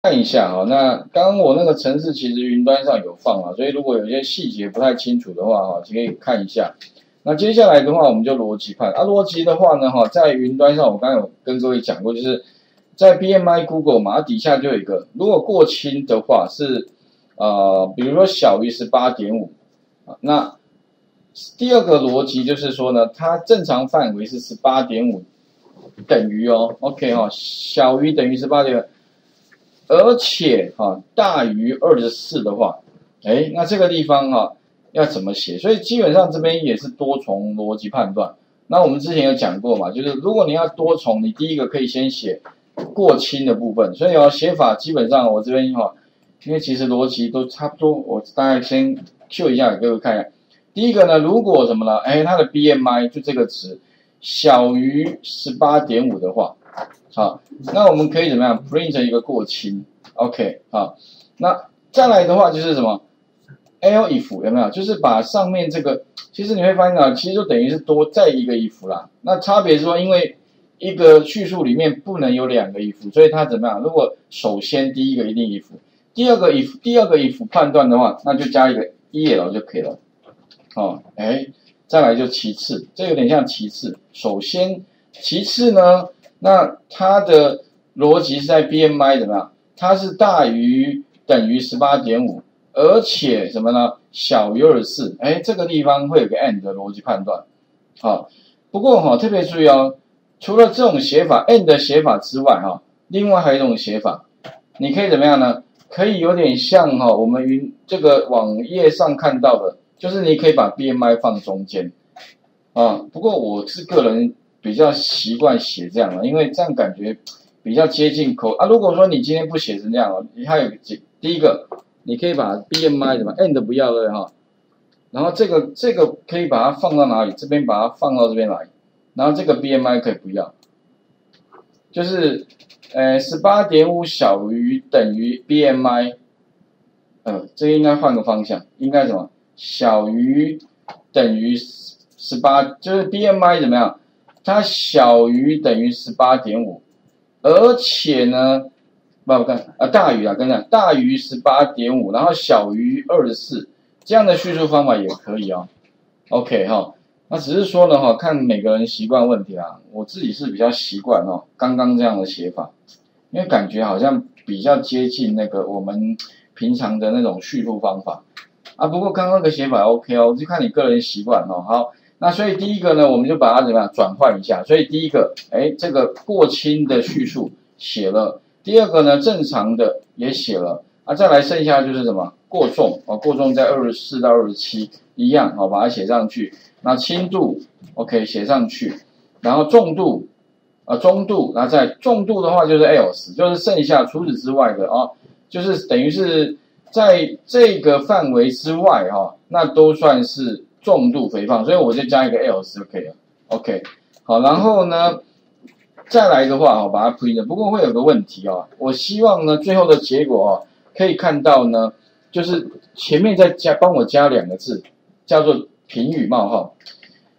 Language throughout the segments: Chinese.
看一下哈，那刚刚我那个程式其实云端上有放了，所以如果有些细节不太清楚的话哈，可以看一下。那接下来的话，我们就逻辑判啊，逻辑的话呢哈，在云端上我刚有跟各位讲过，就是在 BMI Google 嘛，它底下就有一个，如果过轻的话是呃，比如说小于十八点五啊，那第二个逻辑就是说呢，它正常范围是十八点五等于哦，OK 哈，小于等于十八点。而且哈大于二十四的话，哎，那这个地方哈要怎么写？所以基本上这边也是多重逻辑判断。那我们之前有讲过嘛，就是如果你要多重，你第一个可以先写过轻的部分。所以哦，写法基本上我这边哈，因为其实逻辑都差不多，我大概先秀一下给各位看一下。第一个呢，如果什么呢？哎，它的 BMI 就这个值小于十八点五的话。好，那我们可以怎么样？print 一个过轻，OK，好，那再来的话就是什么？l if 有没有？就是把上面这个，其实你会发现啊，其实就等于是多再一个 if 啦。那差别是说，因为一个叙述里面不能有两个 if，所以它怎么样？如果首先第一个一定 if，第二个 if，第二个 if 判断的话，那就加一个 el 就可以了。哦，哎，再来就其次，这有点像其次。首先，其次呢？那它的逻辑是在 BMI 怎么样？它是大于等于十八点五，而且什么呢？小于二十四。哎，这个地方会有个 and 的逻辑判断。好，不过哈，特别注意哦，除了这种写法 and 的写法之外，哈，另外还有一种写法，你可以怎么样呢？可以有点像哈，我们云这个网页上看到的，就是你可以把 BMI 放中间。啊，不过我是个人。比较习惯写这样了，因为这样感觉比较接近口啊。如果说你今天不写成这样哦，你还有几第一个，你可以把 BMI 什么 end 不要了哈，然后这个这个可以把它放到哪里？这边把它放到这边来，然后这个 BMI 可以不要，就是呃十八点五小于等于 BMI，呃，这应该换个方向，应该什么？小于等于十八，就是 BMI 怎么样？它小于等于十八点五，而且呢，不我看啊大于啊，跟你讲大于十八点五，然后小于二十四，这样的叙述方法也可以哦。OK 哈，那只是说呢哈，看每个人习惯问题啊。我自己是比较习惯哦，刚刚这样的写法，因为感觉好像比较接近那个我们平常的那种叙述方法啊。不过刚刚的写法 OK 哦，就看你个人习惯哦。好。那所以第一个呢，我们就把它怎么样转换一下。所以第一个，哎，这个过轻的叙述写了；第二个呢，正常的也写了。啊，再来剩下就是什么过重啊？过重在二十四到二十七一样，好，把它写上去。那轻度，OK，写上去。然后重度啊，中度，然后在重度的话就是 else，就是剩下除此之外的啊，就是等于是在这个范围之外哈，那都算是。重度肥胖，所以我就加一个 else 就可以了。OK，好，然后呢，再来的话，我把它 print。不过会有个问题哦，我希望呢，最后的结果哦，可以看到呢，就是前面再加帮我加两个字，叫做评语冒号。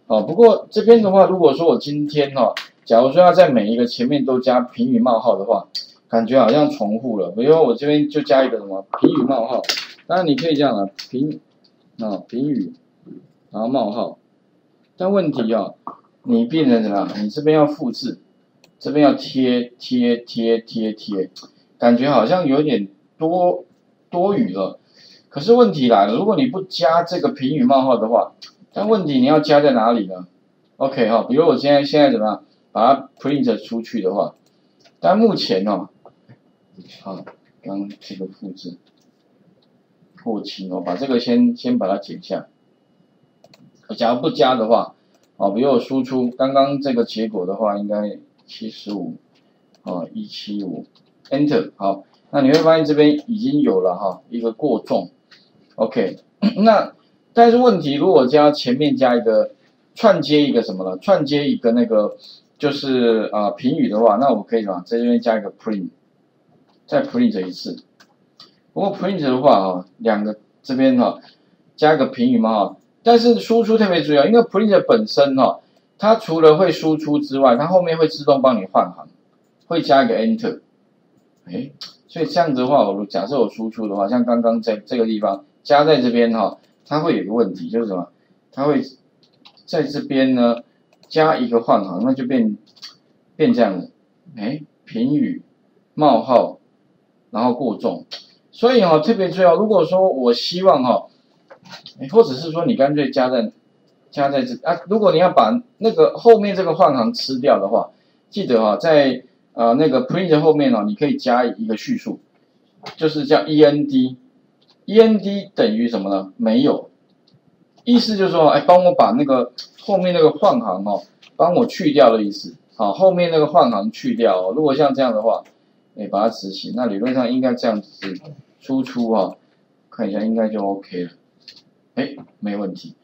好，不过这边的话，如果说我今天哈，假如说要在每一个前面都加评语冒号的话，感觉好像重复了。比如我这边就加一个什么评语冒号，当然你可以这样啊，评啊评语。然后冒号，但问题啊，你变成什么样？你这边要复制，这边要贴贴贴贴贴，感觉好像有点多多余了。可是问题来了，如果你不加这个评语冒号的话，但问题你要加在哪里呢？OK 哈，比如我现在现在怎么样把它 print 出去的话，但目前哦，好，刚这个复制过期哦，把这个先先把它剪下。假如不加的话，哦，比如我输出刚刚这个结果的话，应该七十五，哦，一七五，Enter，好，那你会发现这边已经有了哈一个过重，OK，那但是问题如果加前面加一个串接一个什么了，串接一个那个就是啊评语的话，那我可以什么在这边加一个 print，再 print 一次，不过 print 的话啊，两个这边哈加个评语嘛哈。但是输出特别重要，因为 print 本身哈，它除了会输出之外，它后面会自动帮你换行，会加一个 enter。哎，所以这样子的话，我假设我输出的话，像刚刚在这个地方加在这边哈，它会有个问题，就是什么？它会在这边呢加一个换行，那就变变这样子，哎，评语冒号，然后过重，所以哈特别重要。如果说我希望哈，或者是说你干脆加在加在这啊，如果你要把那个后面这个换行吃掉的话，记得哈在。啊，那个 print 后面呢，你可以加一个叙述，就是叫 end，end 等于什么呢？没有，意思就是说，哎，帮我把那个后面那个换行哦，帮我去掉的意思。好，后面那个换行去掉。哦。如果像这样的话，哎，把它执行，那理论上应该这样子输出哈，看一下应该就 OK 了。哎，没问题。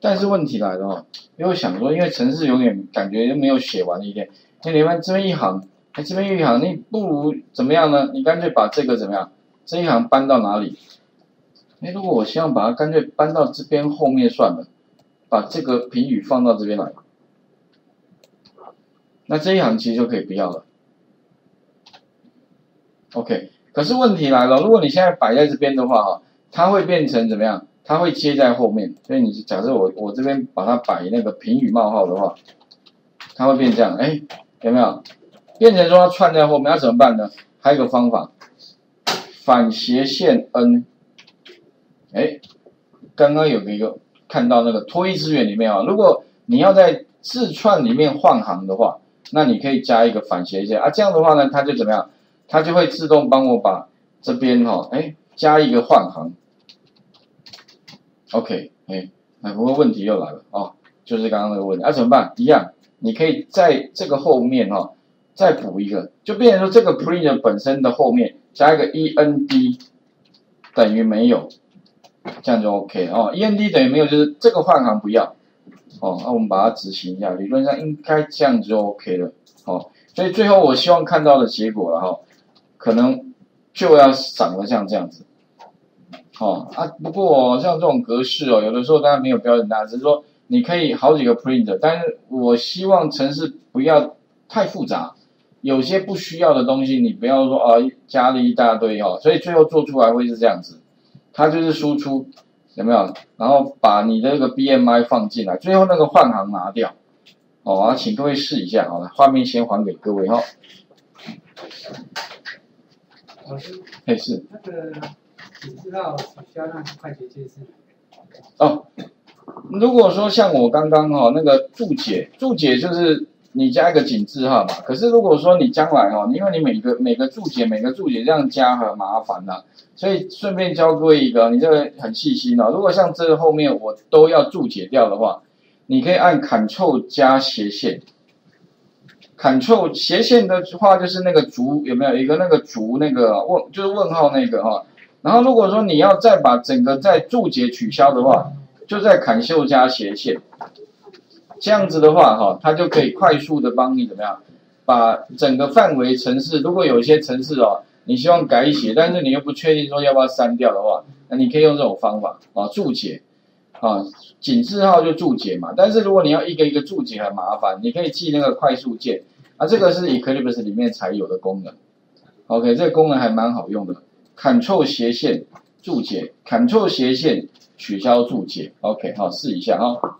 但是问题来了哈，因为想说，因为程式永远感觉没有写完一点。那你看这边一行，哎，这边一行，你不如怎么样呢？你干脆把这个怎么样？这一行搬到哪里？哎，如果我希望把它干脆搬到这边后面算了，把这个评语放到这边来，那这一行其实就可以不要了。OK，可是问题来了，如果你现在摆在这边的话哈，它会变成怎么样？它会接在后面，所以你假设我我这边把它摆那个评语冒号的话，它会变这样，哎。有没有变成说它串在后面？要怎么办呢？还有一个方法，反斜线 n。哎，刚刚有一个看到那个脱衣资源里面啊，如果你要在字串里面换行的话，那你可以加一个反斜线啊。这样的话呢，它就怎么样？它就会自动帮我把这边哈，哎，加一个换行。OK，哎，哎，不过问题又来了哦，就是刚刚那个问题啊，怎么办？一样。你可以在这个后面哈，再补一个，就变成说这个 print 本身的后面加一个 end 等于没有，这样就 OK 哦。end 等于没有就是这个换行不要哦。那我们把它执行一下，理论上应该这样就 OK 了哦。所以最后我希望看到的结果了哈，可能就要长得像这样子。哦啊，不过像这种格式哦，有的时候当然没有标准答案，只是说。你可以好几个 print，但是我希望程式不要太复杂，有些不需要的东西你不要说啊加了一大堆哦，所以最后做出来会是这样子，它就是输出有没有？然后把你的那个 BMI 放进来，最后那个换行拿掉，哦啊，请各位试一下，好了，画面先还给各位哈。老师，哎是。那个你知道取消那快捷键是？哦。如果说像我刚刚哈那个注解，注解就是你加一个井字号嘛。可是如果说你将来哈，因为你每个每个注解每个注解这样加很麻烦呐，所以顺便教各位一个，你这个很细心哦。如果像这个后面我都要注解掉的话，你可以按 Ctrl 加斜线，Ctrl 斜线的话就是那个足有没有一个那个足那个问就是问号那个哈。然后如果说你要再把整个再注解取消的话。就在砍袖加斜线，这样子的话，哈，它就可以快速的帮你怎么样，把整个范围城市，如果有一些城市哦，你希望改写，但是你又不确定说要不要删掉的话，那你可以用这种方法啊，注解，啊，井字号就注解嘛。但是如果你要一个一个注解很麻烦，你可以记那个快速键，啊，这个是 Eclipse 里面才有的功能。OK，这个功能还蛮好用的，Ctrl 斜线注解，Ctrl 斜线。取消注解，OK，好，试一下哈。